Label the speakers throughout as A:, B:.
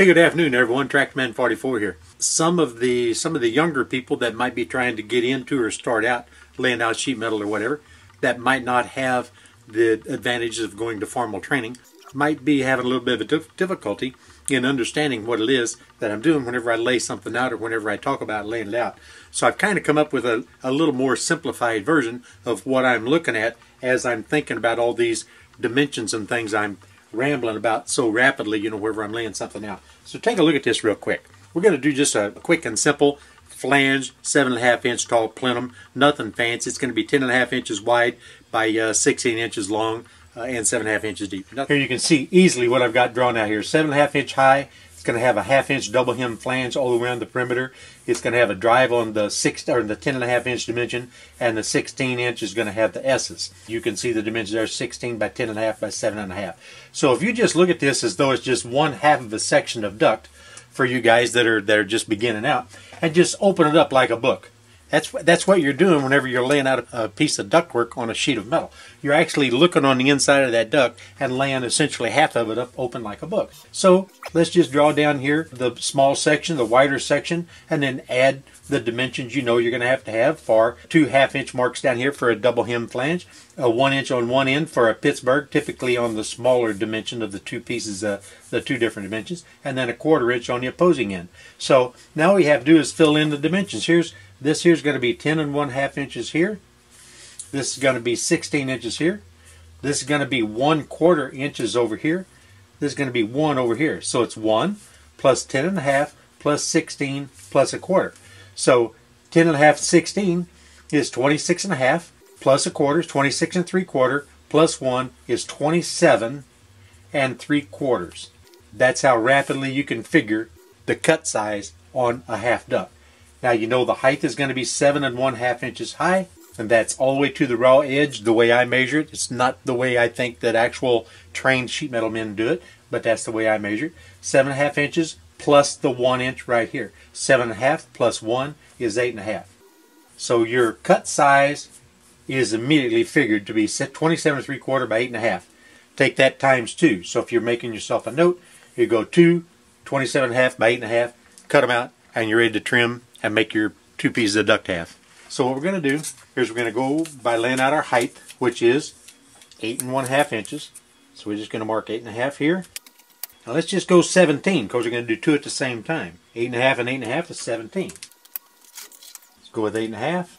A: Hey, good afternoon, everyone. Tractorman 44 here. Some of the some of the younger people that might be trying to get into or start out laying out sheet metal or whatever, that might not have the advantages of going to formal training, might be having a little bit of a difficulty in understanding what it is that I'm doing whenever I lay something out or whenever I talk about laying it out. So I've kind of come up with a, a little more simplified version of what I'm looking at as I'm thinking about all these dimensions and things I'm rambling about so rapidly, you know, wherever I'm laying something out. So take a look at this real quick. We're going to do just a quick and simple flange, seven and a half inch tall plenum, nothing fancy. It's going to be ten and a half inches wide by uh, 16 inches long uh, and seven and a half inches deep. Here you can see easily what I've got drawn out here. Seven and a half inch high. It's going to have a half inch double hem flange all around the perimeter. It's going to have a drive on the six or the ten and a half inch dimension, and the 16 inch is going to have the S's. You can see the dimensions are 16 by 10 and a half by seven and a half. So if you just look at this as though it's just one half of a section of duct for you guys that are that are just beginning out, and just open it up like a book. That's that's what you're doing whenever you're laying out a, piece of ductwork on a sheet of metal. You're actually looking on the inside of that duct and laying essentially half of it up open like a book. So let's just draw down here the small section, the wider section, and then add the dimensions you know you're going to have to have for two half inch marks down here for a double hem flange, a one inch on one end for a Pittsburgh, typically on the smaller dimension of the two pieces, uh, the two different dimensions, and then a quarter inch on the opposing end. So now we have to do is fill in the dimensions. Here's this here's going to be 10 and 1 half inches here. This is going to be 16 inches here. This is going to be 1 quarter inches over here. This is going to be 1 over here. So it's 1 plus 10 and a half plus 16 plus a quarter. So 10 and a half 16 is 26 and a half plus a quarter is 26 and 3 quarter plus 1 is 27 and 3 quarters. That's how rapidly you can figure the cut size on a half duct. Now you know the height is going to be seven and one half inches high, and that's all the way to the raw edge the way I measure it. It's not the way I think that actual trained sheet metal men do it, but that's the way I measure it. Seven and a half inches plus the one inch right here. Seven and a half plus one is eight and a half. So your cut size is immediately figured to be 27 and three quarter by eight and a half. Take that times two. So if you're making yourself a note, you go two, 27 and a half by eight and a half, cut them out, and you're ready to trim and make your two pieces of duct half. So what we're going to do is we're going to go by laying out our height, which is eight and one half inches. So we're just going to mark eight and a half here. Now let's just go 17 because we're going to do two at the same time. Eight and a half and eight and a half is 17. Let's go with eight and a half.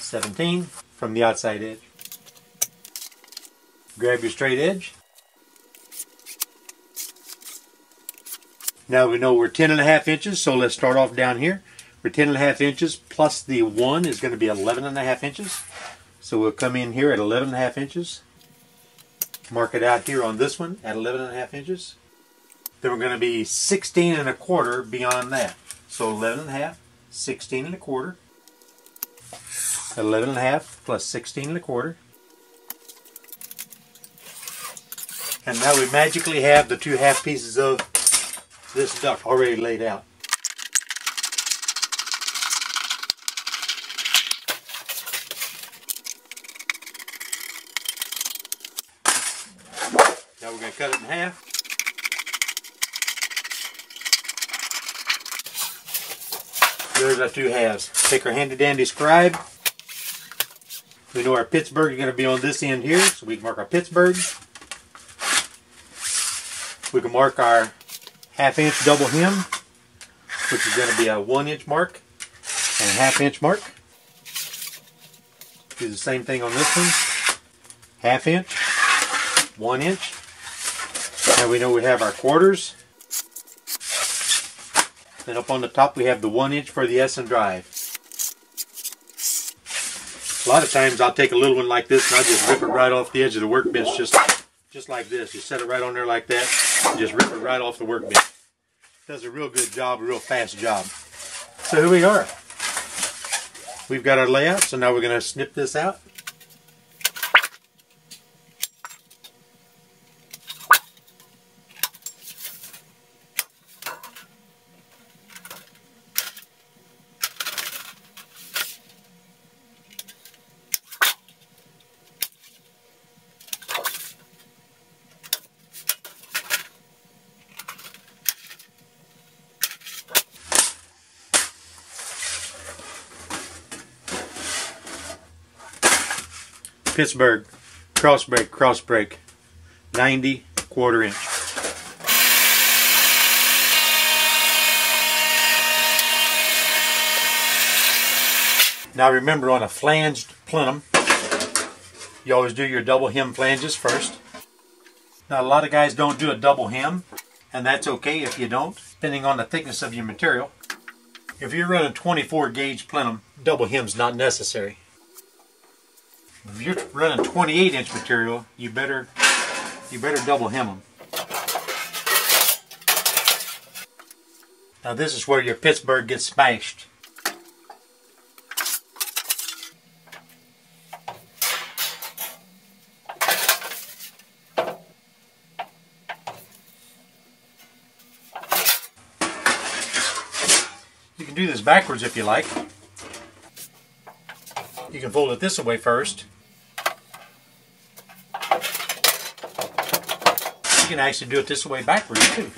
A: 17 from the outside edge. Grab your straight edge. Now we know we're 10 and a half inches, so let's start off down here. We're 10 and a half inches plus the 1 is going to be 11 and a half inches. So we'll come in here at 11 and a half inches. Mark it out here on this one at 11 and a half inches. Then we're going to be 16 and a quarter beyond that. So 11 and a half, 16 and a quarter. 11 and a half plus 16 and a quarter. And now we magically have the two half pieces of this duct already laid out. Now we're going to cut it in half. There's our two halves. Take our handy dandy scribe. We know our Pittsburgh is going to be on this end here, so we can mark our Pittsburgh. We can mark our half inch double hem, which is going to be a one inch mark and a half inch mark. Do the same thing on this one. Half inch, one inch. Now we know we have our quarters. Then up on the top we have the one inch for the S and drive. A lot of times I'll take a little one like this and I'll just rip it right off the edge of the workbench just, just like this. You set it right on there like that just rip it right off the workbench. Does a real good job, a real fast job. So here we are. We've got our layout, so now we're going to snip this out. Pittsburgh cross break, cross break, 90 quarter inch. Now remember on a flanged plenum, you always do your double hem flanges first. Now a lot of guys don't do a double hem, and that's okay if you don't, depending on the thickness of your material. If you're running 24 gauge plenum, double hem's not necessary. If you're running 28 inch material, you better you better double hem them. Now this is where your Pittsburgh gets smashed. You can do this backwards if you like. You can fold it this way first. You can actually do it this way backwards too.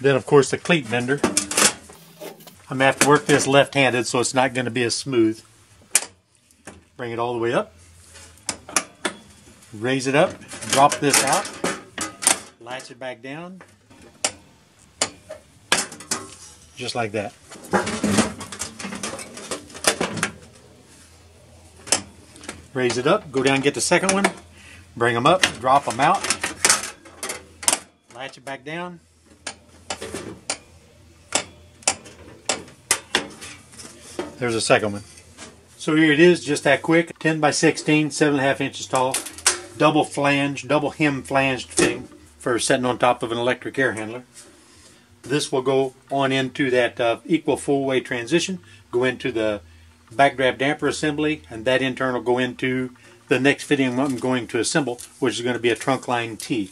A: Then of course the cleat bender. I'm going to have to work this left-handed so it's not going to be as smooth. Bring it all the way up. Raise it up, drop this out, latch it back down. Just like that. Raise it up, go down get the second one, bring them up, drop them out, latch it back down, There's a second one. So here it is, just that quick. 10 by 16, 7.5 inches tall. Double flange, double hem flanged thing for setting on top of an electric air handler. This will go on into that uh, equal full way transition, go into the backdraft damper assembly, and that in turn will go into the next fitting I'm going to assemble, which is going to be a trunk line T.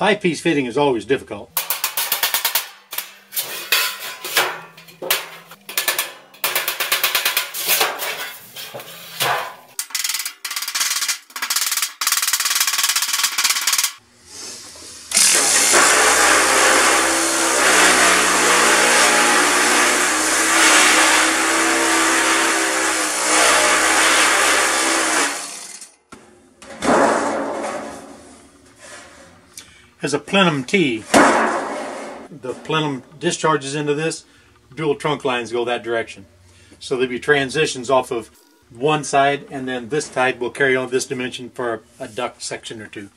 A: five-piece fitting is always difficult. As a plenum T, the plenum discharges into this, dual trunk lines go that direction. So there'll be transitions off of one side and then this side will carry on this dimension for a duct section or two.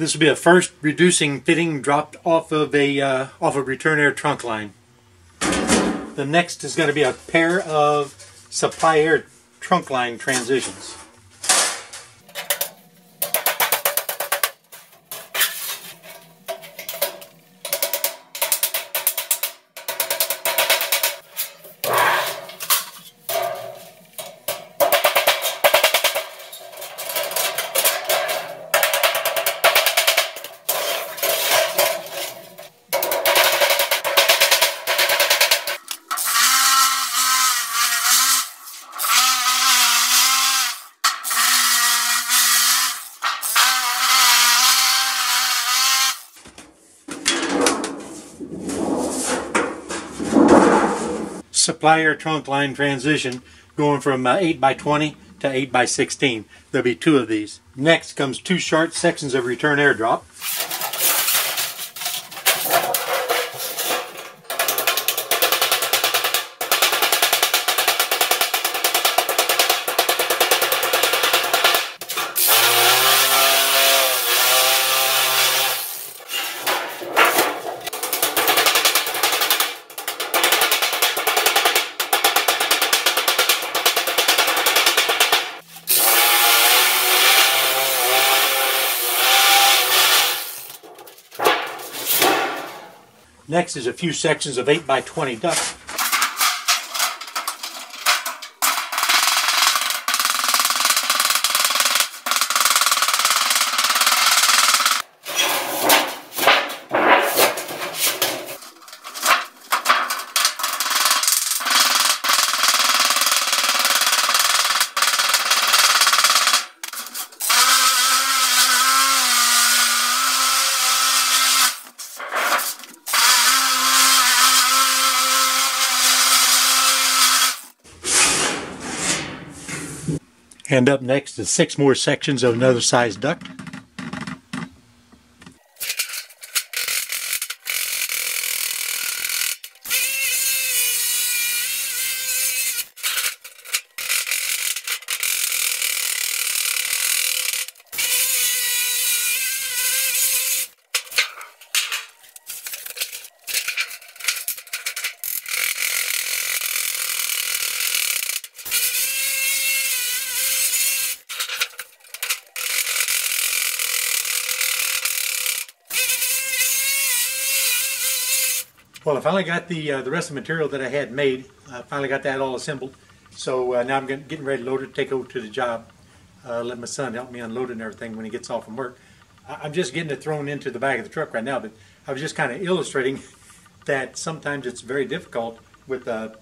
A: This will be a first reducing fitting dropped off of a uh, off of return air trunk line. The next is going to be a pair of supply air trunk line transitions. Supply air trunk line transition going from uh, 8 by 20 to 8 by 16. There'll be two of these. Next comes two short sections of return air Next is a few sections of 8 by 20 duct. And up next is six more sections of another size duct. Well, I finally got the uh, the rest of the material that I had made. I finally got that all assembled. So uh, now I'm getting, ready to load it, take over to the job. Uh, let my son help me unload it and everything when he gets off from work. I, am just getting it thrown into the back of the truck right now, but I was just kind of illustrating that sometimes it's very difficult with a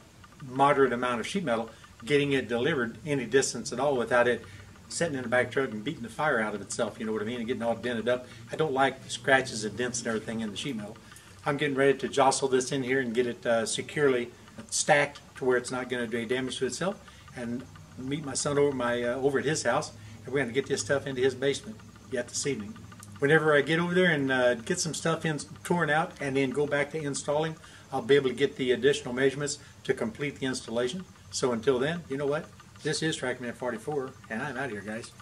A: moderate amount of sheet metal getting it delivered any distance at all without it sitting in the back truck and beating the fire out of itself, you know what I mean, and getting all dented up. I don't like the scratches and dents and everything in the sheet metal. I'm getting ready to jostle this in here and get it uh, securely stacked to where it's not going to do any damage to itself and meet my son over my uh, over at his house and we're going to get this stuff into his basement yet this evening. Whenever I get over there and uh, get some stuff in torn out and then go back to installing, I'll be able to get the additional measurements to complete the installation. So until then, you know what? This is Tractorman 44 and I'm out of here guys.